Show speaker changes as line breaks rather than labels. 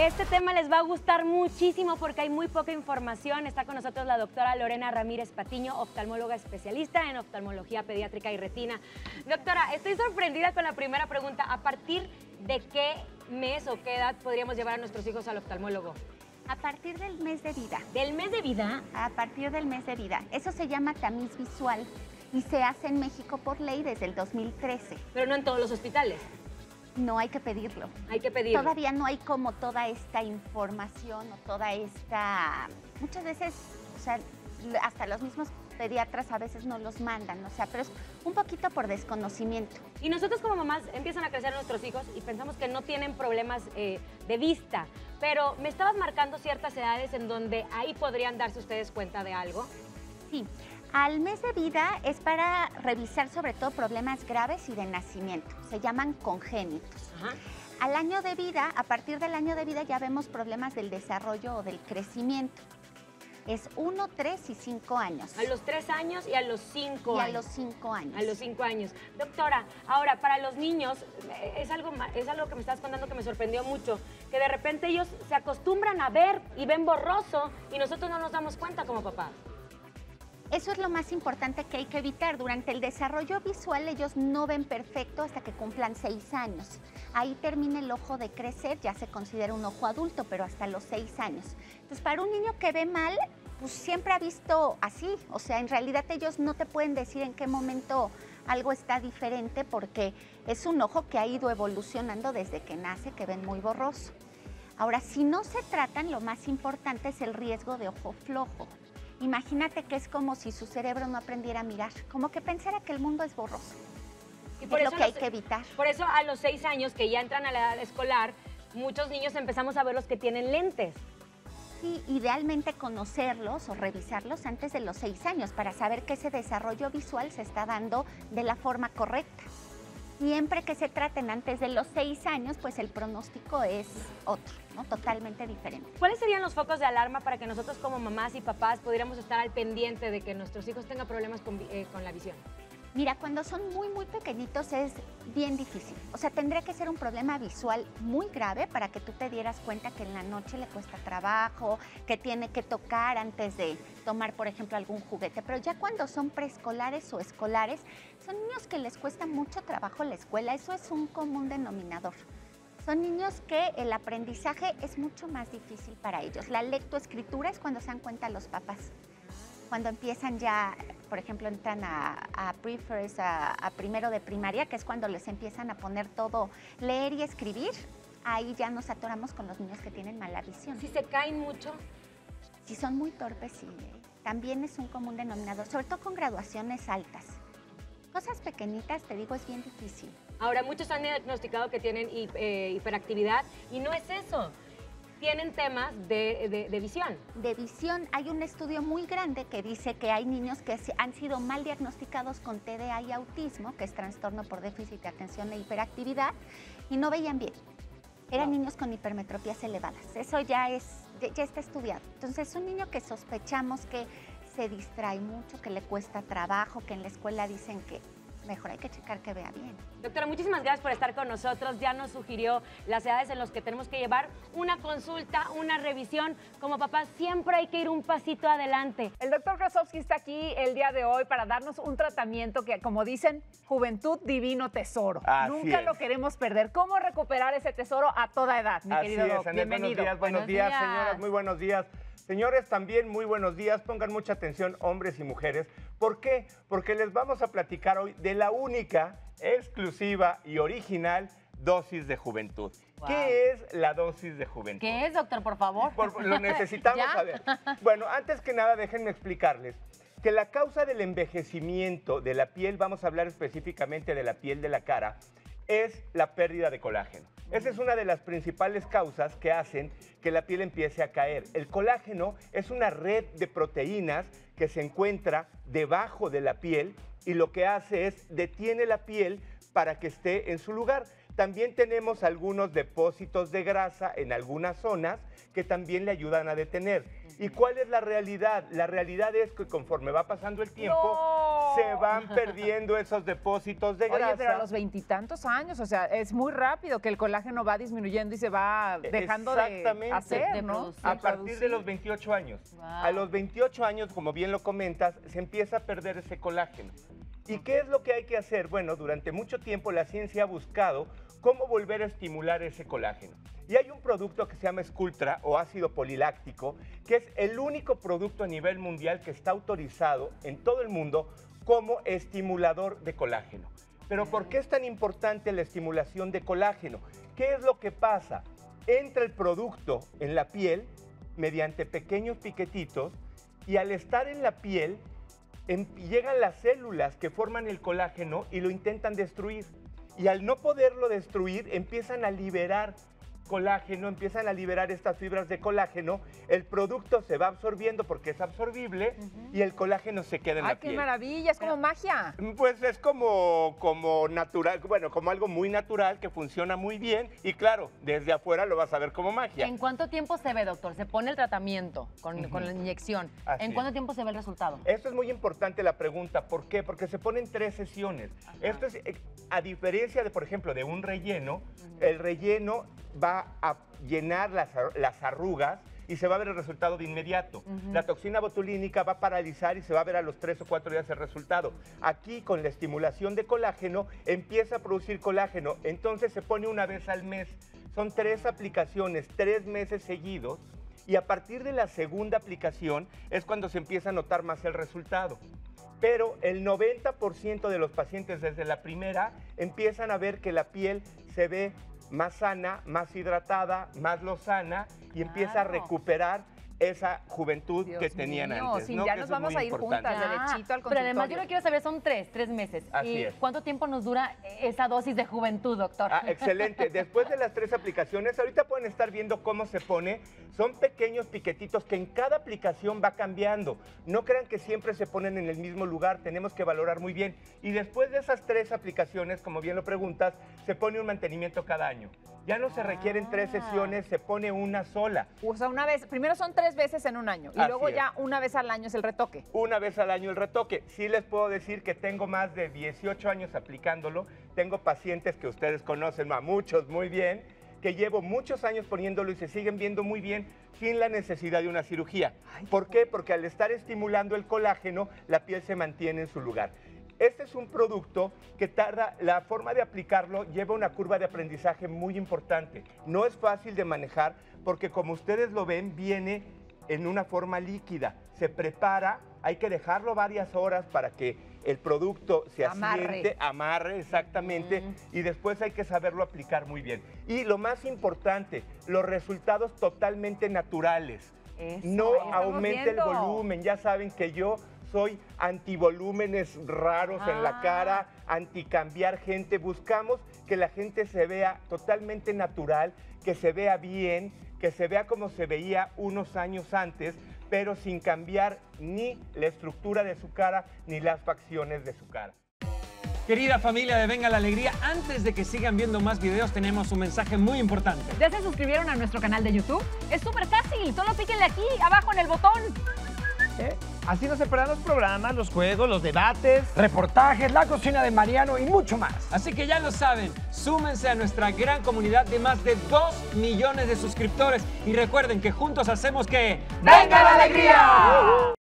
Este tema les va a gustar muchísimo porque hay muy poca información. Está con nosotros la doctora Lorena Ramírez Patiño, oftalmóloga especialista en oftalmología pediátrica y retina. Doctora, estoy sorprendida con la primera pregunta. ¿A partir de qué mes o qué edad podríamos llevar a nuestros hijos al oftalmólogo?
A partir del mes de vida.
¿Del mes de vida?
A partir del mes de vida. Eso se llama tamiz visual y se hace en México por ley desde el 2013.
Pero no en todos los hospitales.
No hay que pedirlo.
Hay que pedirlo.
Todavía no hay como toda esta información o toda esta... Muchas veces, o sea, hasta los mismos pediatras a veces no los mandan, o sea, pero es un poquito por desconocimiento.
Y nosotros como mamás empiezan a crecer nuestros hijos y pensamos que no tienen problemas eh, de vista, pero me estabas marcando ciertas edades en donde ahí podrían darse ustedes cuenta de algo.
Sí, al mes de vida es para revisar sobre todo problemas graves y de nacimiento. Se llaman congénitos. Al año de vida, a partir del año de vida ya vemos problemas del desarrollo o del crecimiento. Es 1, 3 y 5 años.
A los 3 años y a los 5 años.
Y a los 5 años.
A los 5 años. Doctora, ahora, para los niños, eh, es algo, es algo que me estás contando que me sorprendió mucho, que de repente ellos se acostumbran a ver y ven borroso y nosotros no nos damos cuenta como papás.
Eso es lo más importante que hay que evitar. Durante el desarrollo visual ellos no ven perfecto hasta que cumplan seis años. Ahí termina el ojo de crecer, ya se considera un ojo adulto, pero hasta los seis años. Entonces, para un niño que ve mal, pues siempre ha visto así. O sea, en realidad ellos no te pueden decir en qué momento algo está diferente porque es un ojo que ha ido evolucionando desde que nace, que ven muy borroso. Ahora, si no se tratan, lo más importante es el riesgo de ojo flojo. Imagínate que es como si su cerebro no aprendiera a mirar, como que pensara que el mundo es borroso. Y por es eso lo que hay que evitar.
Por eso a los seis años que ya entran a la edad escolar, muchos niños empezamos a ver los que tienen lentes.
Sí, idealmente conocerlos o revisarlos antes de los seis años para saber que ese desarrollo visual se está dando de la forma correcta siempre que se traten antes de los seis años, pues el pronóstico es otro, ¿no? Totalmente diferente.
¿Cuáles serían los focos de alarma para que nosotros como mamás y papás pudiéramos estar al pendiente de que nuestros hijos tengan problemas con, eh, con la visión?
Mira, cuando son muy, muy pequeñitos es bien difícil. O sea, tendría que ser un problema visual muy grave para que tú te dieras cuenta que en la noche le cuesta trabajo, que tiene que tocar antes de tomar, por ejemplo, algún juguete. Pero ya cuando son preescolares o escolares, son niños que les cuesta mucho trabajo la escuela. Eso es un común denominador. Son niños que el aprendizaje es mucho más difícil para ellos. La lectoescritura es cuando se dan cuenta los papás cuando empiezan ya, por ejemplo, entran a, a a, primero de primaria, que es cuando les empiezan a poner todo, leer y escribir, ahí ya nos atoramos con los niños que tienen mala visión.
Si se caen mucho.
Si son muy torpes, sí. ¿eh? También es un común denominador, sobre todo con graduaciones altas. Cosas pequeñitas, te digo, es bien difícil.
Ahora, muchos han diagnosticado que tienen eh, hiperactividad y no es eso tienen temas de, visión.
De visión. Hay un estudio muy grande que dice que hay niños que han sido mal diagnosticados con TDA y autismo, que es trastorno por déficit de atención e hiperactividad, y no veían bien. Eran niños con hipermetropías elevadas. Eso ya, es, ya está estudiado. Entonces, un niño que sospechamos que se distrae mucho, que le cuesta trabajo, que en la escuela dicen que mejor hay que checar que vea bien.
Doctora, muchísimas gracias por estar con nosotros. Ya nos sugirió las edades en las que tenemos que llevar una consulta, una revisión. Como papá, siempre hay que ir un pasito adelante.
El doctor Krasowski está aquí el día de hoy para darnos un tratamiento que, como dicen, juventud divino tesoro. Nunca lo queremos perder. ¿Cómo recuperar ese tesoro a toda edad, mi querido
doctor? Bienvenido. Buenos días, buenos, días, señoras, muy buenos días. Señores, también muy buenos días. Pongan mucha atención, hombres y mujeres. ¿Por qué? Porque les vamos a platicar hoy de la única, exclusiva y original dosis de juventud. ¿Qué es la dosis de juventud?
¿Qué es, doctor, por favor?
lo necesitamos saber. Bueno, antes que nada, déjenme explicarles que la causa del envejecimiento de la piel, vamos a hablar específicamente de la piel de la cara, es la pérdida de colágeno. Esa es una de las principales causas que hacen que la piel empiece a caer. El colágeno es una red de proteínas que se encuentra debajo de la piel y lo que hace es detiene la piel para que esté en su lugar. También tenemos algunos depósitos de grasa en algunas zonas que también le ayudan a detener. ¿Y cuál es la realidad? La realidad es que conforme va pasando el tiempo, se van perdiendo esos depósitos de grasa.
Oye, pero a los veintitantos años, o sea, es muy rápido que el colágeno va disminuyendo y se va dejando de hacer, ¿no?
a partir de los 28 años. A los 28 años, como bien lo comentas, se empieza a perder ese colágeno. ¿Y qué es lo que hay que hacer? Bueno, durante mucho tiempo la ciencia ha buscado cómo volver a estimular ese colágeno. Y hay un producto que se llama Sculptra o ácido poliláctico, que es el único producto a nivel mundial que está autorizado en todo el mundo como estimulador de colágeno. Pero ¿por qué es tan importante la estimulación de colágeno? ¿Qué es lo que pasa? Entra el producto en la piel mediante pequeños piquetitos y al estar en la piel llegan las células que forman el colágeno y lo intentan destruir. Y al no poderlo destruir, empiezan a liberar colágeno, empiezan a liberar estas fibras de colágeno, el producto se va absorbiendo porque es absorbible y el colágeno se queda en la piel.
¡Ay, qué maravilla! Es como magia.
Pues es como, como natural, bueno, como algo muy natural que funciona muy bien y claro, desde afuera lo vas a ver como magia.
¿En cuánto tiempo se ve, doctor? Se pone el tratamiento con, la inyección. ¿En cuánto tiempo se ve el resultado?
Esto es muy importante la pregunta. ¿Por qué? Porque se ponen tres sesiones. Esto es, eh, a diferencia de, por ejemplo, de un relleno, el relleno va a llenar las, arrugas y se va a ver el resultado de inmediato. La toxina botulínica va a paralizar y se va a ver a los tres o cuatro días el resultado. Aquí con la estimulación de colágeno empieza a producir colágeno, entonces se pone una vez al mes. Son tres aplicaciones, tres meses seguidos y a partir de la segunda aplicación es cuando se empieza a notar más el resultado. Pero el 90% de los pacientes desde la primera empiezan a ver que la piel se ve más sana, más hidratada, más lozana y empieza a recuperar esa juventud que tenían antes.
Sí, ya nos vamos a ir juntas, derechito al
Pero además yo lo quiero saber, son tres, tres meses. ¿Y cuánto tiempo nos dura esa dosis de juventud, doctor?
Ah, excelente. Después de las tres aplicaciones, ahorita pueden estar viendo cómo se pone. Son pequeños piquetitos que en cada aplicación va cambiando. No crean que siempre se ponen en el mismo lugar, tenemos que valorar muy bien. Y después de esas tres aplicaciones, como bien lo preguntas, se pone un mantenimiento cada año. Ya no se requieren tres ah. sesiones, se pone una sola.
O sea, una vez, primero son tres veces en un año y luego ya una vez al año es el retoque.
Una vez al año el retoque. Sí les puedo decir que tengo más de 18 años aplicándolo. Tengo pacientes que ustedes conocen, a muchos muy bien, que llevo muchos años poniéndolo y se siguen viendo muy bien sin la necesidad de una cirugía. ¿Por qué? Porque al estar estimulando el colágeno, la piel se mantiene en su lugar. Este es un producto que tarda, la forma de aplicarlo lleva una curva de aprendizaje muy importante. No es fácil de manejar porque como ustedes lo ven, viene en una forma líquida. Se prepara, hay que dejarlo varias horas para que el producto se asiente, amarre exactamente, y después hay que saberlo aplicar muy bien. Y lo más importante, los resultados totalmente naturales. no aumente el volumen, ya saben que yo soy antivolúmenes raros en la cara, ah. anticambiar gente. Buscamos que la gente se vea totalmente natural, que se vea bien, que se vea como se veía unos años antes, pero sin cambiar ni la estructura de su cara ni las facciones de su cara.
Querida familia de Venga la Alegría, antes de que sigan viendo más videos, tenemos un mensaje muy importante.
¿Ya se suscribieron a nuestro canal de YouTube? Es súper fácil, solo píquenle aquí, abajo en el botón.
¿Eh? Así no se perderán los programas, los juegos, los debates,
reportajes, la cocina de Mariano y mucho más. Así que ya lo saben, súmense a nuestra gran comunidad de más de 2 millones de suscriptores y recuerden que juntos hacemos que...
¡Venga la alegría!